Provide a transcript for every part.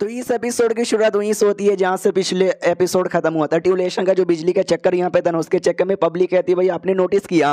तो इस एपिसोड की शुरुआत वहीं से होती है, जहाँ से पिछले एपिसोड खत्म हुआ था। ट्यूलेशन का जो बिजली का चक्कर यहाँ पे था ना, उसके चक्कर में पब्लिक कहती है, भाई आपने नोटिस किया,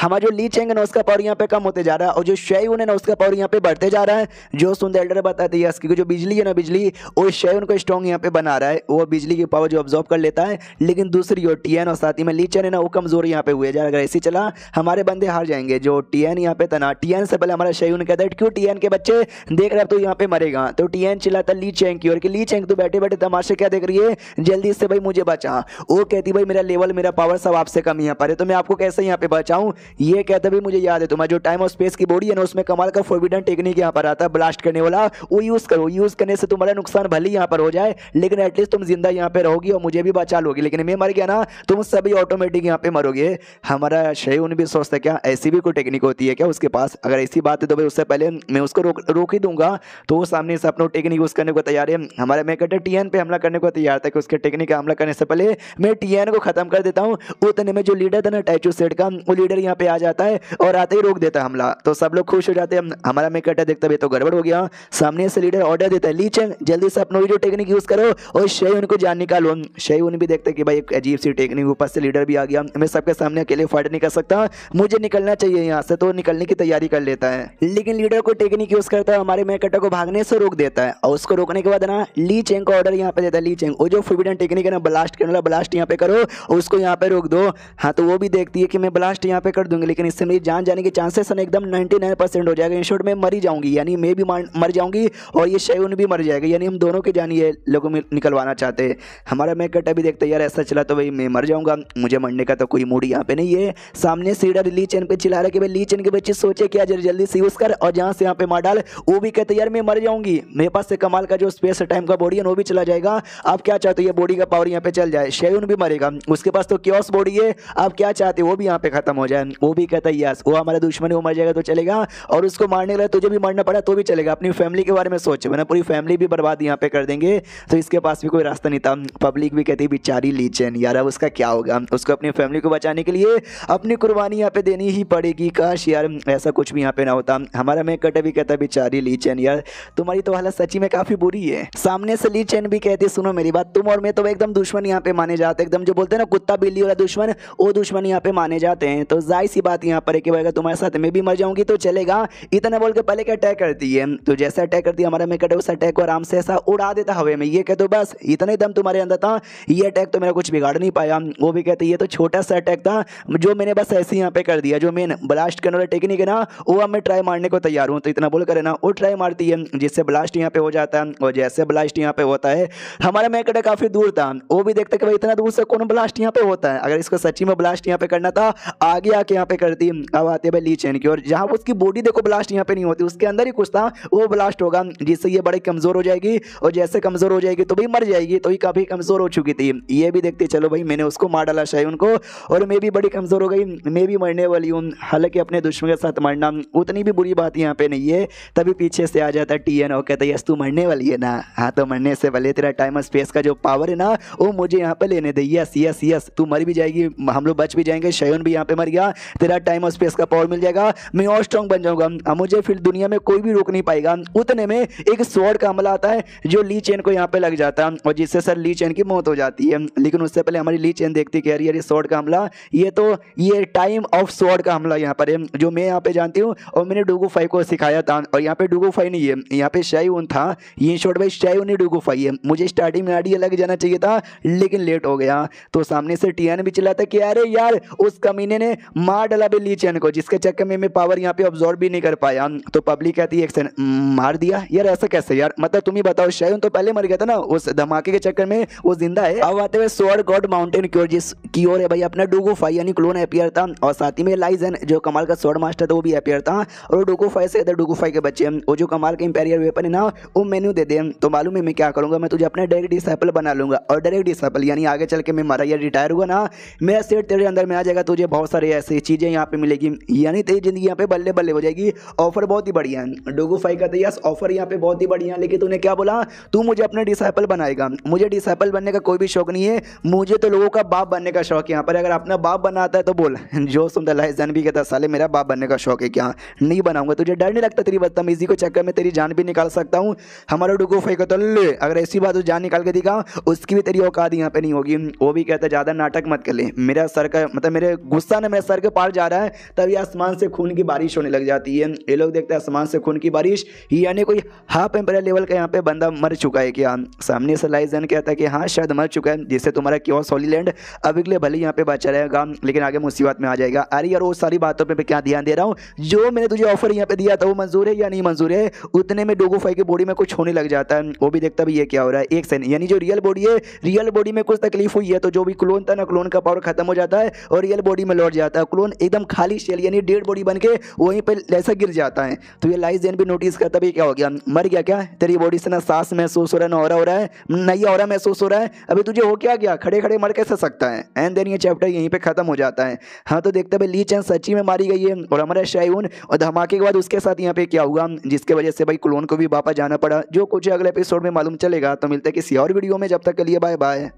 हमारा जो ली चेंग है ना, उसका पावर यहाँ पे कम होते जा रहा है और जो शेयुन है ना, उसका पावर यहाँ पे बढ़ते जा रहा है। जो सुंदर एल्डर बताती है क्योंकि जो बिजली है ना, बिजली, वो शेयुन को स्ट्रॉन्ग यहाँ पे बना रहा है, वो बिजली की पावर जो ऑब्जॉर्व कर लेता है, लेकिन दूसरी ओर टी और साथ ही में लीचन है ना, वो कमज़ोर यहाँ पे हुए जा अगर ऐसी चला, हमारे बंदे हार जाएँगे। जो टी एन यहाँ पे था ना टी से पहले हमारा शेयुन कहता है क्यों टी के बच्चे, देख रहे तो यहाँ पे मरेगा। तो टी एन चिल्लाता ली चेंग की, और कि ली चेंग तू बैठे बैठे तमाशे क्या देख रही है? जल्दी से भाई मुझे बचा। वो कहती, भाई, मेरा लेवल मेरा पावर सब आपसे कम यहाँ पर है तो मैं आपको कैसे यहाँ पे बचाऊं? ये कहते, भाई, मुझे याद है तुम्हारा जो टाइम ऑफ़ स्पेस की बॉडी है ना, उसमें कमाल का फोरबिडन टेक्निक यहाँ पर आता है ब्लास्ट करने वाला। वो यूज़ करो यूज़ करने से तुम्हारा नुकसान भले यहाँ पर हो जाए, लेकिन एटलीस्ट तुम ज़िंदा यहाँ पे रहोगी और मुझे भी बचा लोगी। लेकिन मैं मर गया ना, तुम सभी ऑटोमेटिक यहाँ पे मरोगे। हमारा शयून भी सोचता क्या ऐसी भी कोई टेक्निक होती है क्या उसके पास? अगर ऐसी बात है तो भाई उससे पहले मैं उसको रोक रोक ही दूँगा। तो वो सामने से अपना टेक्निक यूज़ करने को तैयार है हमारा मैं कहते टीएन पे हमला करने को तैयार था कि उसके टेक्निक हमला करने से पहले मैं टीएन को खत्म कर देता हूँ। उतने में जो लीडर था ना टैचू सेट का, वो लीडर यहाँ पे आ जाता है और आते ही रोक देता है हमला। तो सब लोग खुश हो जाते हैं। हमारा मैं कहता देखता भी तो गड़बड़ हो गया। सामने से लीडर ऑर्डर देता है लीचन जल्दी से अपना जो टेक्निक यूज़ करो और शय उनको जान निकालो। शय उन भी देखते कि भाई, एक अजीब सी टेक्निक ऊपर से लीडर भी आ गया। मैं सबके सामने अकेले फाइट नहीं कर सकता। मुझे निकलना चाहिए यहाँ से तो निकलने की तैयारी कर लेता है। लेकिन लीडर को टेक्निक यूज़ करता है, हमारे मैकटा को भागने से रोक देता है और उसको रोकने के बाद ना ली चेंग का ऑर्डर यहाँ पे देता है ली चेंग वो जो फुबिडन टेक्निक है ना ब्लास्ट करने वाला ब्लास्ट यहाँ पे करो, उसको यहाँ पे रोक दो। हाँ तो वो भी देखती है कि मैं ब्लास्ट यहाँ पे कर दूँगी, लेकिन इससे मेरी जान जाने के चांसेस है एकदम नाइन्टी हो जाएगा। इन शॉर्ट में मरी जाऊँगी, यानी मैं भी मर जाऊँगी, और ये शेउन भी मर जाएगा। यानी हम दोनों की जान ये लोगों में निकलवाना चाहते हैं। हमारा मैं कटा भी देखते यार ऐसा चला तो भाई मैं मर जाऊँगा। मुझे मरने का तो कोई मूड यहाँ पे नहीं है। सामने सीडर ली चैन पे चिल्ला रहा कि भाई ली चैन के बच्चे सोचे क्या जल्दी से यूज़ कर, और जहाँ से यहाँ पे मार डाल, वो भी कहते यार मैं मर जाऊँगी। मेरे पास से कमाल का जो स्पेस टाइम का बॉडी है वो भी चला जाएगा। आप क्या चाहते हो, ये बॉडी का पावर यहाँ पे चल जाए? शेयुन भी मरेगा। उसके पास तो क्योस बॉडी है। आप क्या चाहते हो, वो भी यहाँ पे खत्म हो जाए। वो भी कहता है यस वो हमारा दुश्मन है, वो मर जाएगा तो चलेगा। और उसको मारने के तुझे भी मरना पड़ा तो भी चलेगा। अपनी फैमिली के बारे में सोच मैंने पूरी फैमिली भी बर्बाद यहाँ पे कर देंगे। तो इसके पास भी कोई रास्ता नहीं था। पब्लिक भी कहती, बेचारी लीचन, यार अब उसका क्या होगा? उसको अपनी फैमिली को बचाने के लिए अपनी कुर्बानी यहाँ पे देनी ही पड़ेगी। काश यार ऐसा कुछ भी यहाँ पे ना होता। हमारा मैं कट भी कहता, बेचारी लीचन, यार तुम्हारी तो हालत सची में काफ़ी बुरी है। सामने से लीचन भी कहती सुनो मेरी बात, तुम और मैं तो एकदम दुश्मन यहाँ पे माने जाते हैं। एकदम जो बोलते हैं ना, कुत्ता बिल्ली वाला दुश्मन, वो दुश्मन यहाँ पे माने जाते हैं। तो ज़ाहिर सी बात यहाँ पर है कि भाई तुम्हारे साथ मैं भी मर जाऊँगी तो चलेगा। इतना बोल के पहले क्या अटैक करती है? तो जैसे अटैक करती है हमारा मैं कटे उस अटैक को आराम से ऐसा उड़ा देता हवे में ये कहते तो बस, इतना ही दम तुम्हारे अंदर था। ये अटैक तो मेरा कुछ बिगाड़ नहीं पाया। वो भी कहते ये तो छोटा सा अटैक था, जो मैंने बस ऐसे यहाँ पे कर दिया। जो मेन ब्लास्ट करने वाला टेक्निक है ना, वो अब मैं ट्राई मारने को तैयार हूँ। तो इतना बोल कर ना, वो ट्राई मारती है, जिससे ब्लास्ट यहाँ पे हो जाता है और जैसे ब्लास्ट यहाँ पे होता है। हमारा मैं कटे काफ़ी दूर था। वो भी देखते कि भाई इतना दूर से कौन ब्लास्ट यहाँ पे होता है। अगर इसको सच्ची में ब्लास्ट यहाँ पे करना था, आगे आके यहाँ पे करती अब आते भाई ली चैन की और जहाँ उसकी बॉडी देखो ब्लास्ट यहाँ पे नहीं होती। उसके अंदर ही कुछ था, वो ब्लास्ट होगा, जिससे ये बड़ी कमज़ोर हो जाएगी। और जैसे कमज़ोर हो जाएगी तो भी मर जाएगी तो ये काफ़ी कमज़ोर हो चुकी थी। ये भी देखते चलो भाई मैंने उसको मार डाला शायद उनको। और मैं भी बड़ी कमज़ोर हो गई, मैं भी मरने वाली हूँ। हालाँकि अपने दुश्मन के साथ मरना उतनी भी बुरी बात यहाँ पे नहीं है। तभी पीछे से आ जाता है टी एन और कहता यस, तू मरने वाली है। ना। हाँ तो मरने से पहले तेरा टाइम और स्पेस का जो पावर है ना, वो मुझे यहाँ पे लेने दे। यस यस यस तू मर भी जाएगी, हम लोग बच भी जाएँगे, शयन भी यहाँ पे मर गया। तेरा टाइम और स्पेस का पावर मिल जाएगा। मैं और स्ट्रॉन्ग बन जाऊँगा। मुझे फिर दुनिया में कोई भी रोक नहीं पाएगा। उतने में एक स्वॉर्ड का हमला आता है, जो ली चेन को यहाँ पे लग जाता है। और जिससे सर ली चेन की मौत हो जाती है। लेकिन उससे पहले हमारी ली चेन देखती है यार ये स्वॉर्ड का हमला ये तो ये टाइम ऑफ़ स्वॉर्ड का हमला यहाँ पर है, जो मैं यहाँ पे जानती हूँ। और मैंने डूगू फाई को सिखाया था। और यहाँ पे डूगू फाई नहीं है। यहाँ पे शाई था। ये शॉर्ट भाई शाई नहीं डूगू फाई है। मुझे स्टार्टिंग में आइडिया लग जाना चाहिए था, लेकिन लेट हो गया। तो सामने से टीएन भी चिल्लाता कि, अरे यार, उस कमीने ने मार डाला भी लीचन को, जिसके चक्कर में मैं पावर यहाँ पे ऑब्जॉर्व भी नहीं कर पाया। तो पब्लिक कहती है मार दिया? यार, ऐसा कैसे यार? मतलब तुम ही बताओ शायद तो पहले मर गया था ना, उस धमाके के चक्कर में वो ज़िंदा है? अब आते हुए सोर गॉड माउंटेन की ओर, जिस की ओर है भाई, अपना डूगो फाई यानी क्लोन अपियर था, और साथ ही में लाइजन जो कमाल का सोड मास्टर था, वो भी अपियर था। और डूगो फाई से डूगो फाई के बच्चे वो जो कमाल के इंपेरियर वेपन है ना, वो मेन्यू दे दे तो मालूम है मैं क्या करूँगा? मैं तुझे अपने डायरेक्ट डिसाइपल बना लूँगा। और डायरेक्ट डिसाइपल यानी आगे चल के मैं मारा या रिटायर हुआ ना, मेरा सेट तेरे अंदर में आ जाएगा, तुझे बहुत सारे ऐसी चीज़ें यहाँ पे मिलेगी। यानी तेरी ज़िंदगी यहाँ पे बल्ले बल्ले हो जाएगी। ऑफ़र बहुत ही बढ़िया है। डोगो फाई का यस ऑफ़र यहाँ पे बहुत ही बढ़िया है। लेकिन तूने क्या बोला? तू मुझे अपने डिसाइपल बनाएगा। मुझे डिसाइपल बनने का कोई भी शौक नहीं है। मुझे तो लोगों का बाप बनने का शौक है यहाँ पर। अगर अपना बाप बनाता है तो बोल। जो सुनता लाइजन भी कहता साले, मेरा बाप बनने का शौक है क्या? नहीं बनाऊँगा तुझे। डर नहीं लगता तेरी बदतमीजी को चक्कर में तेरी जान भी निकाल सकता हूँ। हमारा डुगो फेंको तो ले अगर ऐसी बात जान निकाल के दिखा, उसकी भी तेरी औकात यहाँ पे नहीं होगी। वो भी कहता ज़्यादा नाटक मत कर ले। मेरा सर का मतलब मेरे गुस्सा ने मेरे सर के पार जा रहा है, तभी आसमान से खून की बारिश होने लग जाती है। ये लोग देखते हैं, आसमान से खून की बारिश, यानी कोई हाफ़ एम्पर लेवल का यहाँ पे बंदा मर चुका है क्या? सामने से लाइजन कहता है कि हाँ शायद मर चुका है। जिससे तुम्हारा क्यों सॉलीलैंड अभी के लिए भले यहाँ पे बचा रहेगा, लेकिन आगे मुसीबत में आ जाएगा। अरे यार, वो सारी बातों पर क्या ध्यान दे रहा हूँ? जो मैंने तुझे ऑफ़र यहाँ पे दिया था, वो मंजूर है या नहीं मंजूर है? उतने में डोगो फाई की बॉडी में कुछ होने लग जाता है, वो भी देखता भी ये क्या हो रहा है? एक सेकंड यानी जो रियल बॉडी है रियल बॉडी में कुछ तकलीफ़ हुई है तो जो भी क्लोन था ना क्लोन का पावर खत्म हो जाता है और रियल बॉडी में लौट जाता है। क्लोन एकदम खाली शेल यानी डेड बॉडी बन के वहीं पर ऐसा गिर जाता है। तो ये लाइज भी नोटिस करता भी क्या हो गया? मर गया क्या? तेरी बॉडी से ना सांस महसूस हो रहा है, ना हो रहा है नहीं हो रहा महसूस हो रहा है। अभी तुझे हो क्या गया? खड़े खड़े मर कैसे सकता है? एंड देन ये चैप्टर यहीं पे खत्म हो जाता है। हाँ तो देखते भाई ली चैन सच्ची में मारी गई है और हमारा शायून और धमाके के बाद उसके साथ यहाँ पे क्या हुआ? जिसके वजह से, भाई क्लोन को भी वापस जाना पड़ा, जो कुछ अगले एपिसोड में मालूम चलेगा। तो मिलते किसी और वीडियो में। जब तक के लिए बाय बाय